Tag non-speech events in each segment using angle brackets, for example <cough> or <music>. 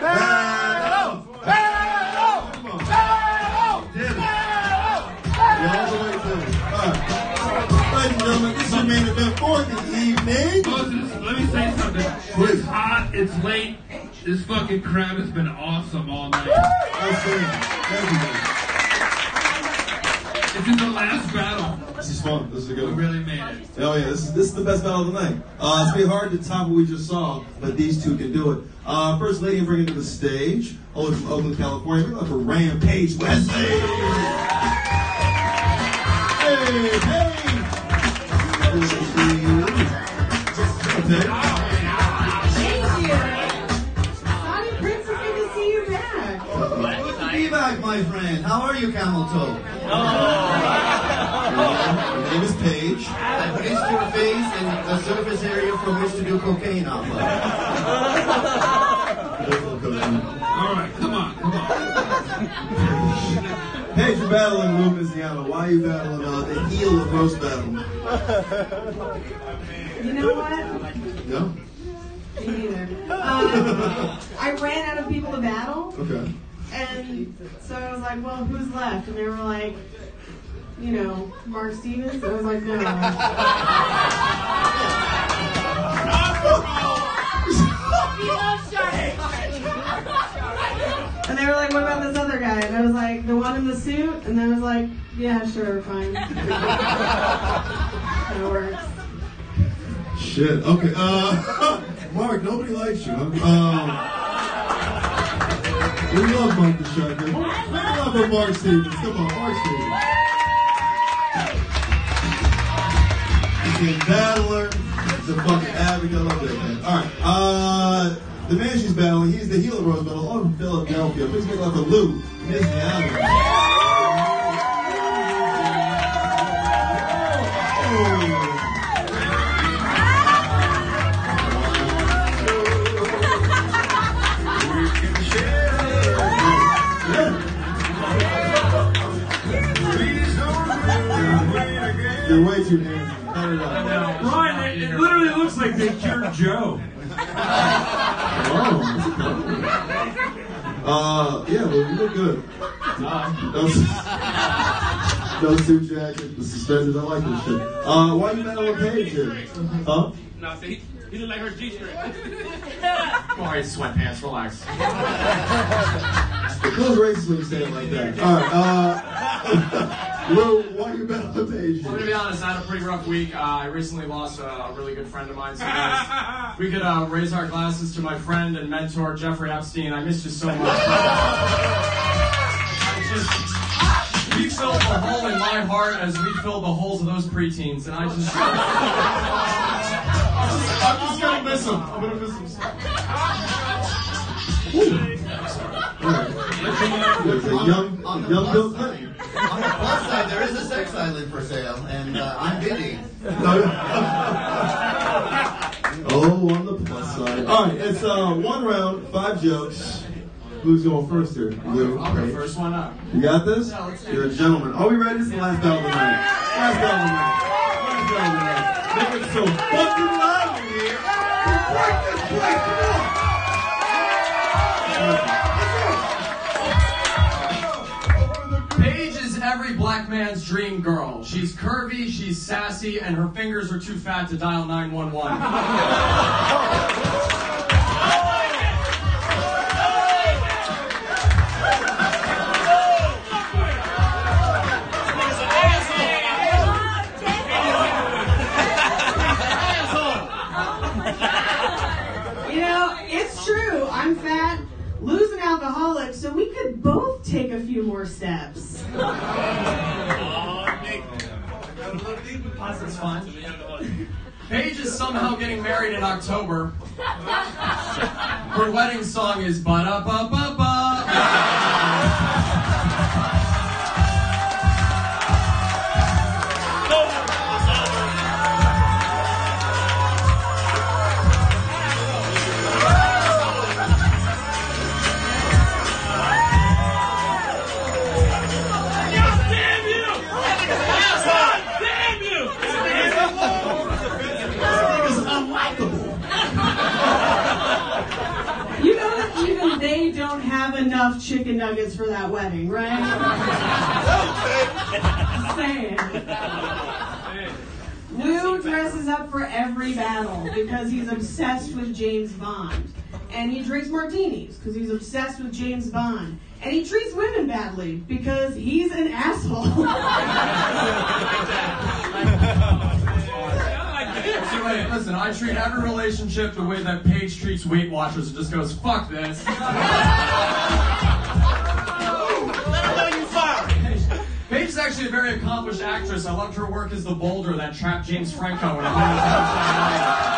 Battle! Battle! Come on. Did it. Yeah, all the way through. All right. Ladies and gentlemen, this is your main event for the evening. Let me say something. It's hot, it's late. This fucking crowd has been awesome all night. Outstanding. Thank you. This is the last battle. This is fun. This is a We good one. really made it. Oh yeah, this is this is the best battle of the night. Uh, it's gonna be hard to top what we just saw, but these two can do it. Uh, first lady, I'm bringing to the stage, all the way from Oakland, California. We're going for Rampage Wesley. Hey, Paige. Good to see you. Okay. Thank you. Saudi Prince, it's good to see you back. Good to be back, my friend. How are you, Camel Toe? Her name is Paige. I placed your face in the surface area from which to do cocaine off of. All right, come on, come on. Paige, you're battling Lou Misiano. Why are you battling uh, the heel of roast battle? You know what? No? Me neither. Um, I ran out of people to battle, Okay. And so I was like, well, who's left? And they were like, you know, Mark Stevens. I was like, no. And they were like, what about this other guy? And I was like, the one in the suit? And I was like, yeah, sure, fine. <laughs> that works. Shit. Okay. Uh, <laughs> Mark, nobody likes you. Um, we love Mike the Shark. Make love Mark Stevens. Come on, Mark Stevens. He's a battler. He's a fucking advocate. I love that man. All right. Uh, the man she's battling, he's the heel of Roast Battle, all from Philadelphia. Please make love for Lou Misiano. You're way too dancing. Cut it. Ryan, it, it literally looks like they cured Joe. Oh. Uh, yeah, well, you look good. No, no suit jacket, the suspenders. I like this shit. Uh, why you battling Paige here? Huh? Now, see, he look like her G-string. All right, sweatpants, relax. <laughs> Those racist when you say it like that. All right. Uh, <laughs> Lou, why you battling Paige I'm gonna be honest, I had a pretty rough week. Uh, I recently lost a, a really good friend of mine. So guys, <laughs> we could uh, raise our glasses to my friend and mentor Jeffrey Epstein. I missed you so much. <laughs> I just, we filled the hole in my heart as we filled the holes of those preteens, and I just, I'm just gonna miss him. I'm gonna miss him. There's a young, On the young plus Bill side, on the plus side, there is a sex island for sale, and uh, I'm bidding. <laughs> Oh, on the plus side. All right, it's uh, one round, five jokes. Who's going first here? You. I'll go first. Why not? You got this? Yeah, You're a gentleman. Are we ready? This is the last battle of the night. Last battle of the night. Last battle of the night. Make it so fucking loud in here. Break this place. She's she's sassy, and her fingers are too fat to dial 911. <laughs> You know, it's true. I'm fat, Lou's an alcoholic, so we could both take a few more steps. Somehow getting married in October. Her wedding song is ba da ba ba ba. Lou up for every battle because he's obsessed with James Bond. And he drinks martinis because he's obsessed with James Bond. And he treats women badly because he's an asshole. <laughs> So wait, listen, I treat every relationship the way that Paige treats Weight Watchers. It just goes, fuck this. <laughs> actually a very accomplished actress. I loved her work as the boulder that trapped James Franco in a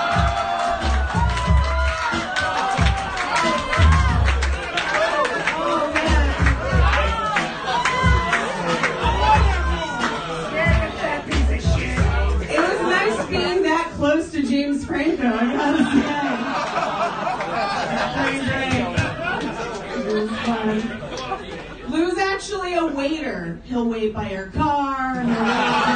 waiter. He'll wait by your car.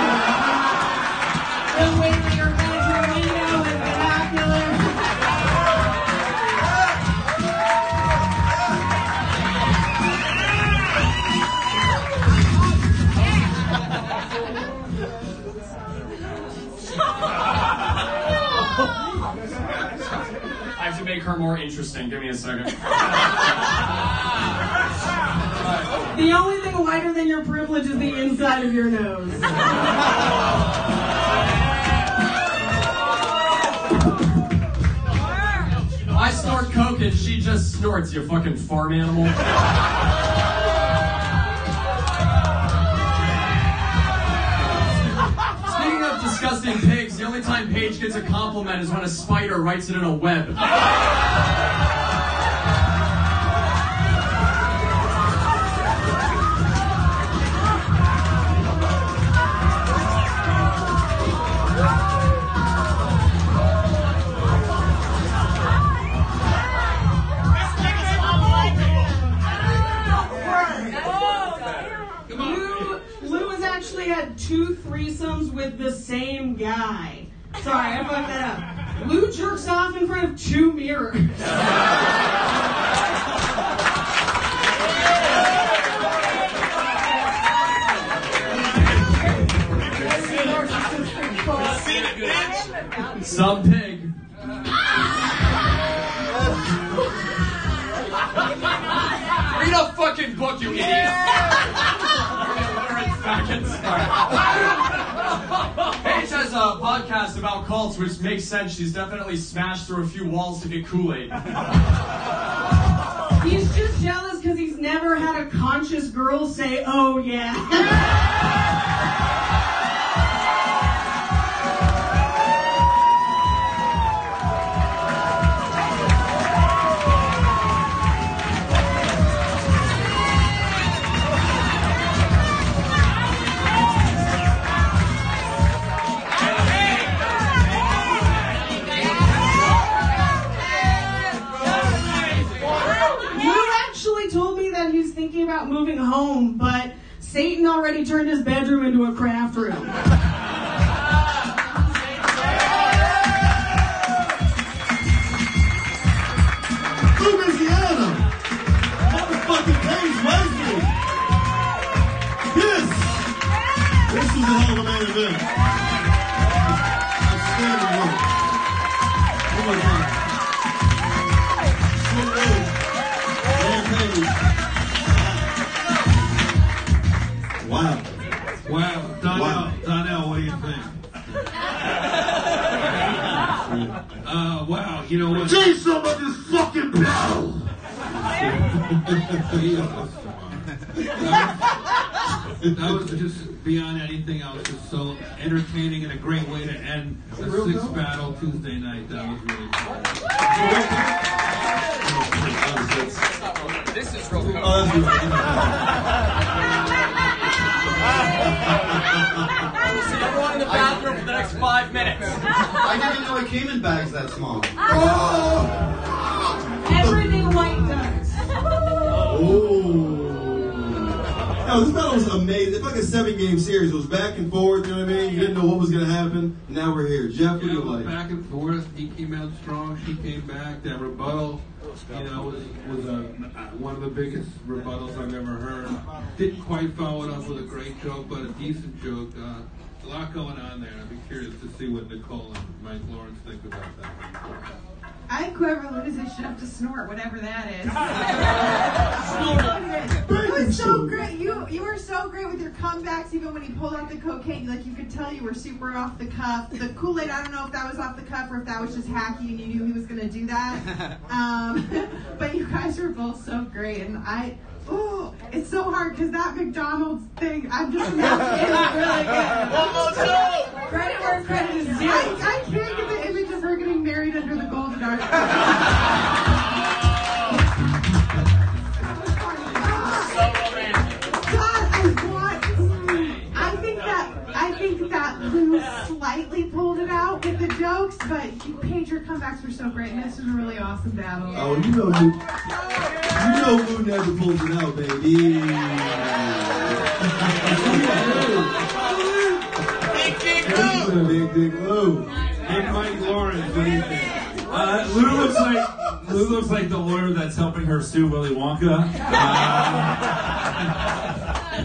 I have to make her more interesting. Give me a second. <laughs> The only thing whiter than your privilege is the inside of your nose. I snort coke and she just snorts, you fucking farm animal. Disgusting pigs, the only time Paige gets a compliment is when a spider writes it in a web. <laughs> threesomes with the same guy. Sorry, I fucked that up. Lou jerks off in front of two mirrors. Some pig. Read a fucking book, you idiot. Illiterate faggots. <laughs> A podcast about cults, which makes sense. She's definitely smashed through a few walls to get Kool-Aid. <laughs> He's just jealous because he's never had a conscious girl say, oh yeah. <laughs> home, but Satan already turned his bedroom into a craft room. That was just beyond anything else. Just so entertaining and a great way to end a six battle Tuesday night. That was really fun. This is real coke. Oh, that's good. See everyone in the bathroom for the next five minutes. I didn't know it came in bags that small. Oh! Everything white does. Oh. Yo, this battle was amazing. It's like a seven game series. It was back and forth, you know what I mean? You didn't know what was going to happen. Now we're here. Jeff, what do you like? back and forth. He came out strong. She came back. That rebuttal, you know, was, was a one of the biggest rebuttals I've ever heard. Didn't quite follow it up with a great joke, but a decent joke. Uh, a lot going on there. I'd be curious to see what Nicole and Mike Lawrence think about that. I think whoever loses should have to snort, whatever that is. <laughs> Bacon It was so great. You you were so great with your comebacks, even when he pulled out the cocaine. Like you could tell you were super off the cuff. The Kool Aid, I don't know if that was off the cuff or if that was just hacky and you knew he was gonna do that. <laughs> Um, <laughs> but you guys were both so great, and I. Oh, it's so hard because that McDonald's thing, I'm just imagining it really awesome battle. Oh, you know Lou. You know Lou never pulls it out, baby. Big dick That's Lou. big dick Lou. Hey, Mike Lawrence, what do you think? Uh, Lou looks like Lou looks like the lawyer that's helping her sue Willy Wonka. Uh,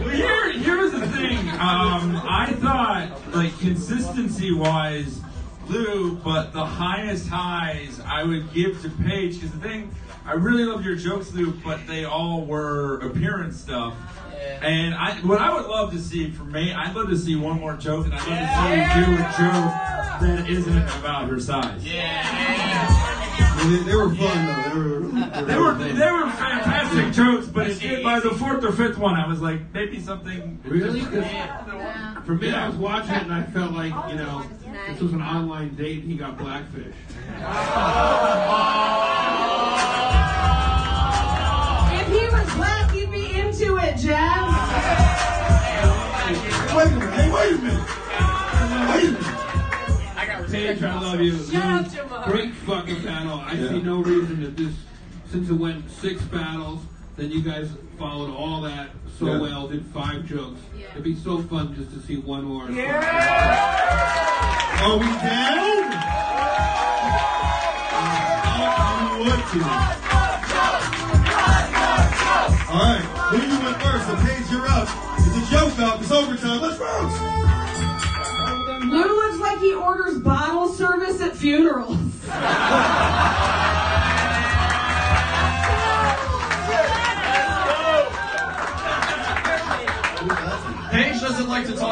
<laughs> well, here, here's the thing. Um, I thought, like consistency wise, Lou, but the highest highs I would give to Paige because the thing, I really love your jokes, Lou, but they all were appearance stuff. And I, what I would love to see for me, I'd love to see one more joke, and I'd love to see you do a joke that isn't about her size. Yeah. they, they were fun though. They were. They were <laughs> they were fantastic jokes, but it, it, by the fourth or fifth one, I was like, maybe something. Really? 'Cause For me, I was watching it and I felt like, you know, oh, this was an online date and he got blackfish. If he was black, he'd be into it, Jeff. Wait a minute. Hey, wait a minute. Wait a minute. I Paige, I love you. Shut up, Jamal. Great fucking battle. I Yeah. see no reason that this, since it went six battles, then you guys followed all that so Yeah. well, did five jokes. It'd be so fun just to see one more. Yeah! Oh, we can? Oh, you would to. All right, who do you went first? So Paige, you're up. It's a joke out. It's overtime. Let's roast. Lou looks like he orders bottle service at funerals. <laughs>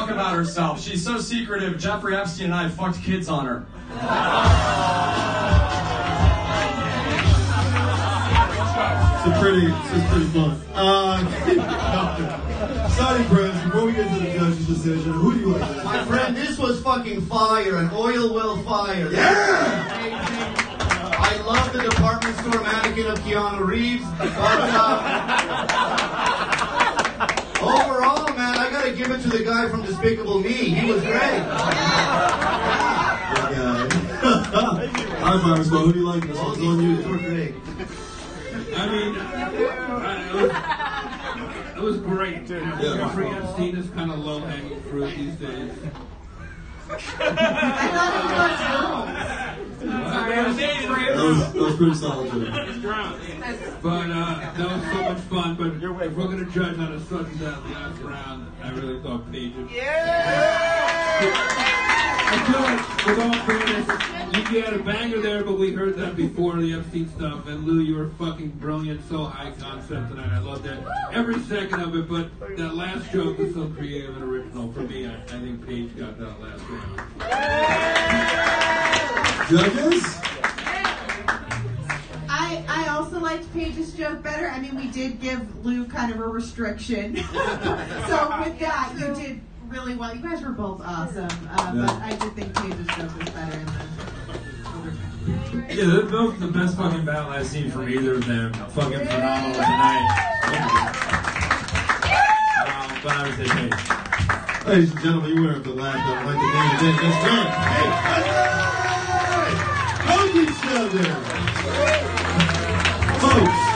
talk about herself. She's so secretive. Jeffrey Epstein and I fucked kids on her. It's a pretty, it's pretty fun. Uh, <laughs> sorry, friends. Before we get to the judge's decision, who do you like? to- My friend, this was fucking fire, an oil well fire. Yeah. I love the department store mannequin of Keanu Reeves, but uh, overall, man, I gotta give it to the guy from Despicable Me. He was great. Good guy. All right, Fire Squad. Who do you like? This one's on you. They were great. I mean, I, it, was, it was great. Know, Yeah. Jeffrey Epstein is kind of low hanging fruit these days. I thought That was, that was pretty solid. Joe. But uh, that was so much fun. But if we're going to judge on a sudden death last round, I really thought Paige. I feel like, with all fairness, you, you had a banger there, but we heard that before the Epstein stuff. And Lou, you were fucking brilliant, so high concept tonight. I love that every second of it. But that last joke was so creative and original for me. I, I think Paige got that last round. Judges? I, I also liked Paige's joke better. I mean, we did give Lou kind of a restriction. <laughs> so with that, you did really well. You guys were both awesome. Uh, But I did think Paige's joke was better. Yeah, they're both the best fucking battle I've seen from either of them. Fucking phenomenal tonight. Um, but I say Ladies and gentlemen, you weren't the last of like the name of it. That's right. Hey, hey, hug each other. Folks,